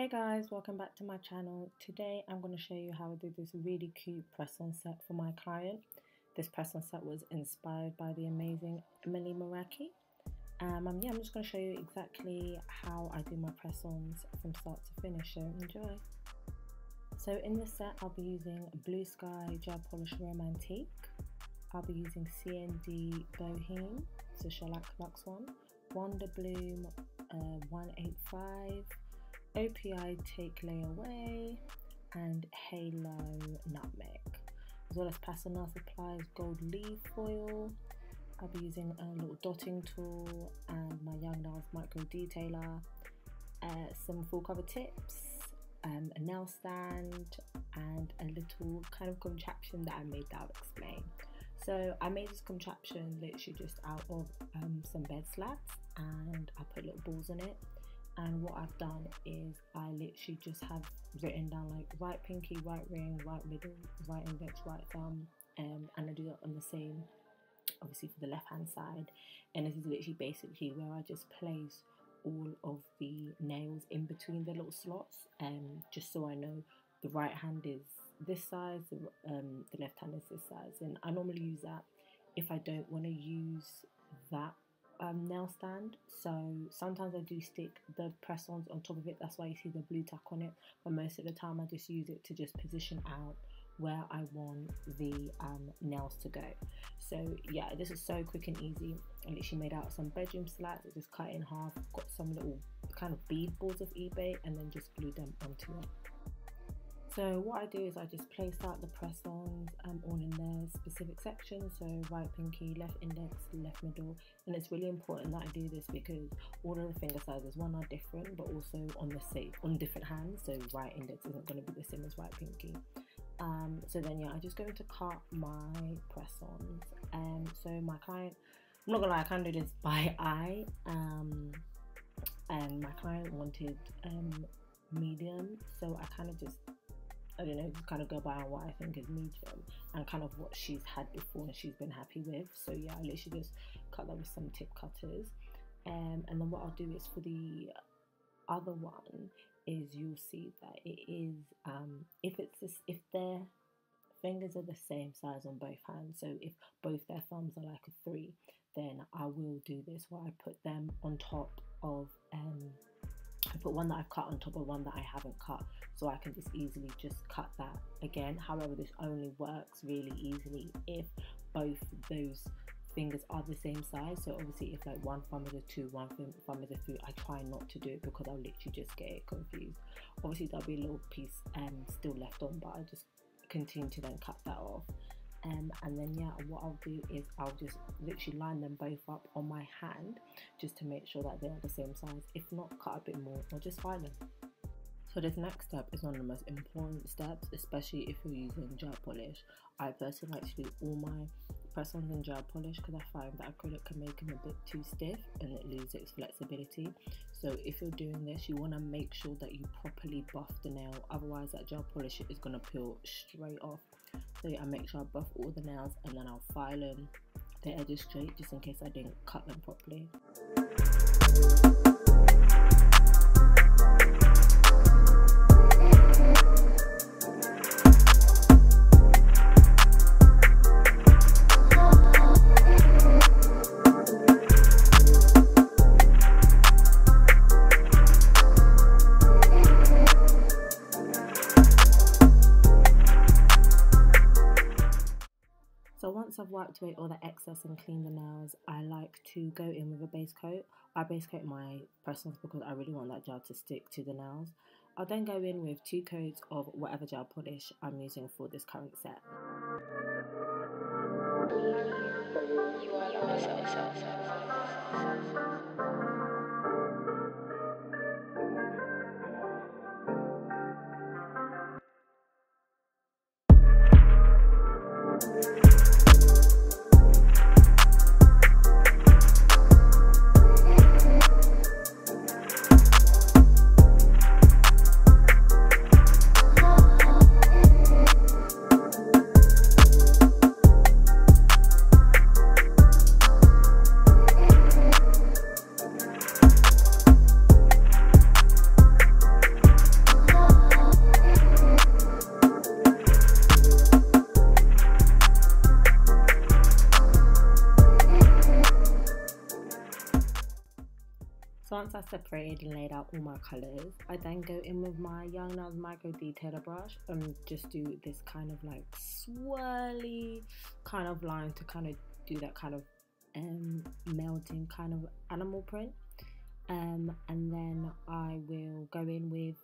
Hey guys, welcome back to my channel. Today I'm going to show you how I did this really cute press-on set for my client. This press-on set was inspired by the amazing Emily Meraki. Um, um, yeah, I'm just going to show you exactly how I do my press-ons from start to finish, so enjoy. So in this set I'll be using Blue Sky Gel Polish Romantique. I'll be using CND Boheme, so Shellac Luxe one, Wonderbloom uh, 185, OPI Take Lei Away, and Halo Nutmeg, as well as Pastel Supplies Gold Leaf Foil. I'll be using a little dotting tool and my Young Nails Micro Detailer, uh, some full cover tips, um, a nail stand, and a little kind of contraption that I made that I'll explain. So I made this contraption literally just out of um, some bed slats and I put little balls on it and what I've done is I literally just have written down like right pinky, right ring, right middle, right index, right thumb, um, and I do that on the same, obviously for the left hand side. And this is literally basically where I just place all of the nails in between the little slots, um, just so I know the right hand is this size, um, the left hand is this size. And I normally use that if I don't want to use that um, nail stand. So sometimes I do stick the press-ons on top of it. That's why you see the Blu Tack on it. But most of the time I just use it to just position out where I want the um, nails to go. So yeah this is so quick and easy. I literally made out some bedroom slats. I just cut in half. Got some little kind of bead balls of eBay and then just glued them onto it so what I do is I just place out the press-ons um, all in their specific sections, so right pinky, left index, left middle, and it's really important that I do this because all of the finger sizes, one are different, but also on the same, on different hands, so right index isn't going to be the same as right pinky. Um, so then yeah, I'm just going to cut my press-ons. Um, so my client, I'm not gonna lie, I of do this by eye, um, and my client wanted um, medium, so I kind of just I don't know, kind of go by on what I think is medium and kind of what she's had before and she's been happy with. So yeah, I literally just cut that with some tip cutters. Um, and then what I'll do is for the other one is you'll see that it is um, if it's this, if their fingers are the same size on both hands, so if both their thumbs are like a three, then I will do this where I put them on top of um, I put one that I've cut on top of one that I haven't cut so I can just easily just cut that again. However this only works really easily if both those fingers are the same size. So obviously if like one thumb is a two one thumb is a three I try not to do it because I'll literally just get it confused. Obviously there'll be a little piece um still left on but I just continue to then cut that off um, and then yeah what I'll do is I'll just literally line them both up on my hand just to make sure that they're the same size if not cut a bit more or just file them. So this next step is one of the most important steps especially if you're using gel polish. I personally like to do all my press-ons in gel polish because I find that acrylic can make them a bit too stiff and it loses its flexibility. So if you're doing this you want to make sure that you properly buff the nail otherwise that gel polish is going to peel straight off so I make sure I buff all the nails and then I'll file them the edges straight just in case I didn't cut them properly. I've wiped away all the excess and cleaned the nails, I like to go in with a base coat. I base coat my press-ons because I really want that gel to stick to the nails. I'll then go in with two coats of whatever gel polish I'm using for this current set. Separated and laid out all my colours, I then go in with my Young Nails Micro Detailer brush and just do this kind of like swirly kind of line to kind of do that kind of um, melting kind of animal print. Um, and then I will go in with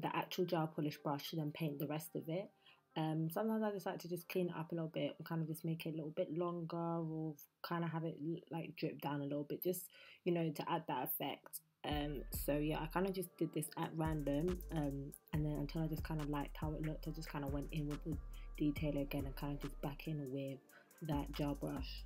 the actual gel polish brush and then paint the rest of it. Um, sometimes I just like to just clean it up a little bit and kind of just make it a little bit longer or kind of have it like drip down a little bit just you know to add that effect um, so yeah I kind of just did this at random um, and then until I just kind of liked how it looked I just kind of went in with the detailer again and kind of just back in with that gel brush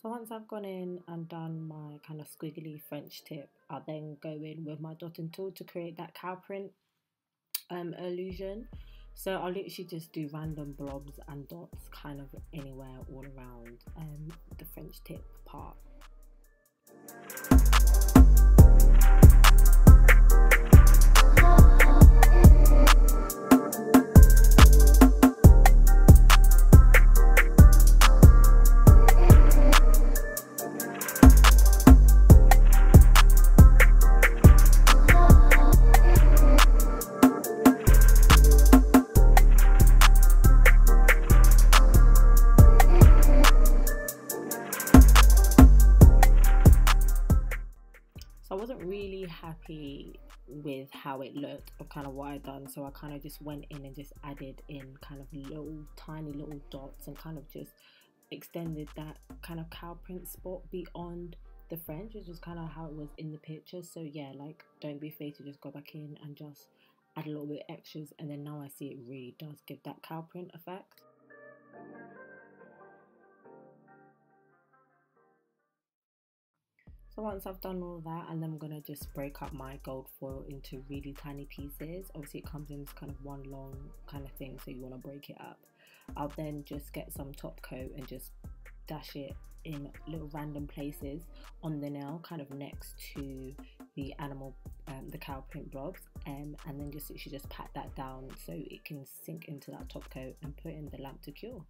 So once I've gone in and done my kind of squiggly French tip, I'll then go in with my dotting tool to create that cow print um, illusion. So I'll literally just do random blobs and dots kind of anywhere all around um, the French tip part. How it looked or kind of what I done. So I kind of just went in and just added in kind of little tiny little dots and kind of just extended that kind of cow print spot beyond the French, which was kind of how it was in the picture. So yeah, like don't be afraid to just go back in and just add a little bit extras. And then now I see it really does give that cow print effect. So once I've done all that, and then I'm gonna just break up my gold foil into really tiny pieces. Obviously, it comes in this kind of one long kind of thing, so you want to break it up. I'll then just get some top coat and just dash it in little random places on the nail, kind of next to the animal, um, the cow print blobs, um, and then just literally just pat that down so it can sink into that top coat and put in the lamp to cure.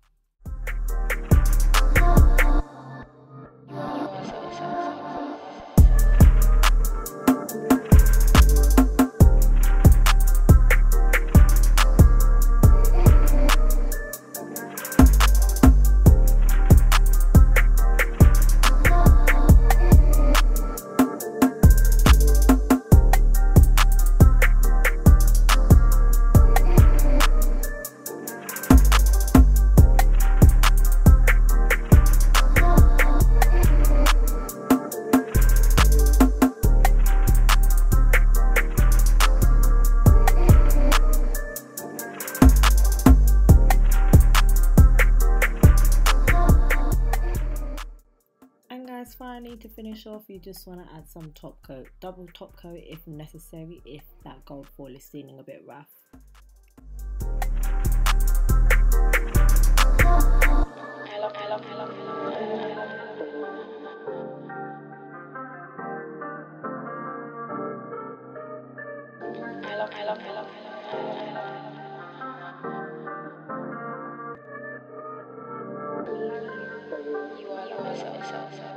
you just want to add some top coat, double top coat if necessary, if that gold ball is seeming a bit rough. So, so, so.